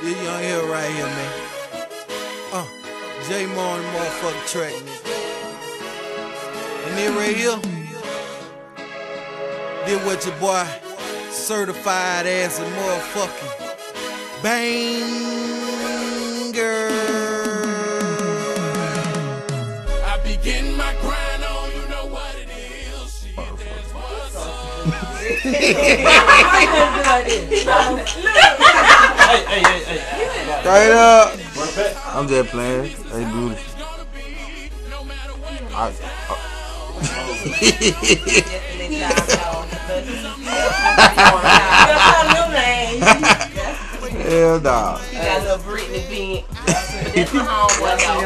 This young here right here, man. Uh, J Mo on the motherfucking track, nigga. And then right here, did what your boy certified as a motherfucking banger. I begin my grind on, you know what it is. Shit, that's what's up. Straight up. Run it back. I'm just playing. Hey, beautiful. I, uh. hell nah. You got little Britney being. That's my homeboy though.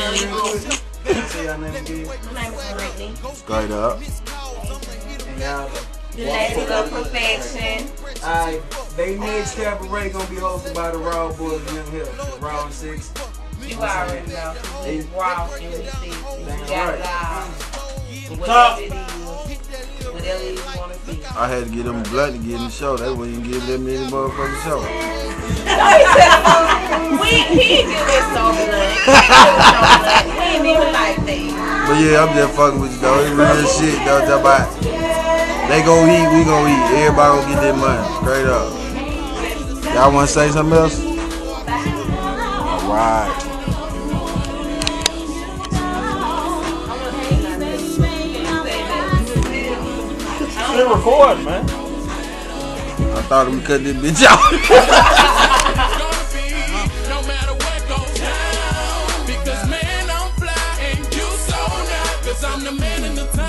Love you, boo. Say your name again. My name is Britney. Straight up. And y'all, The ladies of perfection. Alright, they next cabaret gonna be hosted by the Raw Boys and Young Hill. The Raw and Six. You already know. We raw and we see. Got it. Top. Whatever it is. Whatever you want to be. I had to get them blunt to get in the show. They wouldn't even give that many motherfucking show. We he did this so blunt. He did this so blunt. We ain't even like that. But yeah, I'm just fucking with you though. It's real shit though. Talk about they go eat, we go eat. Everybody gonna get their money. Straight up. Y'all wanna say something else? Alright. Still recording, man. I thought we cut this bitch out. gonna be no matter what goes down. Because man, I'm fly you so not. Cause I'm the man in the town